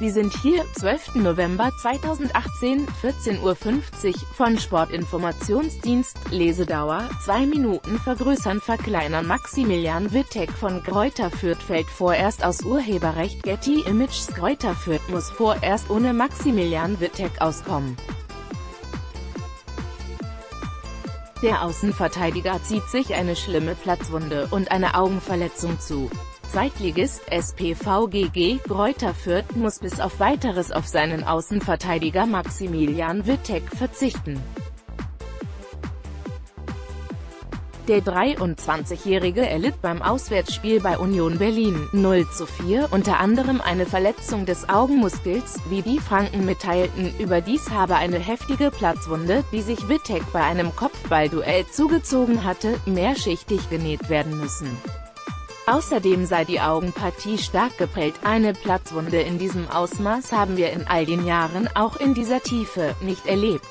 Sie sind hier, 12. November 2018, 14.50 Uhr, von Sportinformationsdienst, Lesedauer, 2 Minuten vergrößern verkleinern Maximilian Wittek von Greuther Fürth fällt vorerst aus Urheberrecht Getty Images Greuther Fürth muss vorerst ohne Maximilian Wittek auskommen. Der Außenverteidiger zieht sich eine schlimme Platzwunde und eine Augenverletzung zu. Zweitligist SPVGG Greuther Fürth muss bis auf weiteres auf seinen Außenverteidiger Maximilian Wittek verzichten. Der 23-Jährige erlitt beim Auswärtsspiel bei Union Berlin 0 zu 4 unter anderem eine Verletzung des Augenmuskels, wie die Franken mitteilten, überdies habe eine heftige Platzwunde, die sich Wittek bei einem Kopfballduell zugezogen hatte, mehrschichtig genäht werden müssen. Außerdem sei die Augenpartie stark geprellt, eine Platzwunde in diesem Ausmaß haben wir in all den Jahren, auch in dieser Tiefe, nicht erlebt.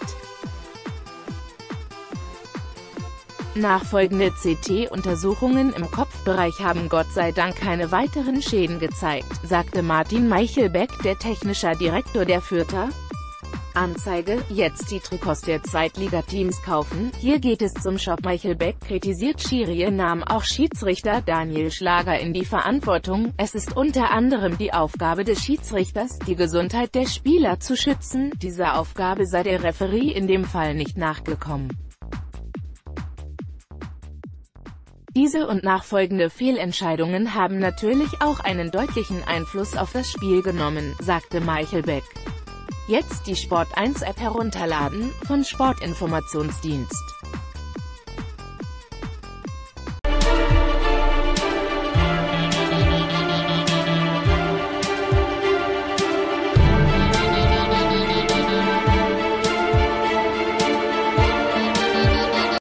Nachfolgende CT-Untersuchungen im Kopfbereich haben Gott sei Dank keine weiteren Schäden gezeigt, sagte Martin Meichelbeck, der technischer Direktor der Fürther. Anzeige, jetzt die Trikots der Zweitligateams kaufen, hier geht es zum Shop Meichelbeck kritisiert Schirie nahm auch Schiedsrichter Daniel Schlager in die Verantwortung, es ist unter anderem die Aufgabe des Schiedsrichters, die Gesundheit der Spieler zu schützen, dieser Aufgabe sei der Referee in dem Fall nicht nachgekommen. Diese und nachfolgende Fehlentscheidungen haben natürlich auch einen deutlichen Einfluss auf das Spiel genommen, sagte Meichelbeck. Jetzt die Sport1 App herunterladen, von Sportinformationsdienst.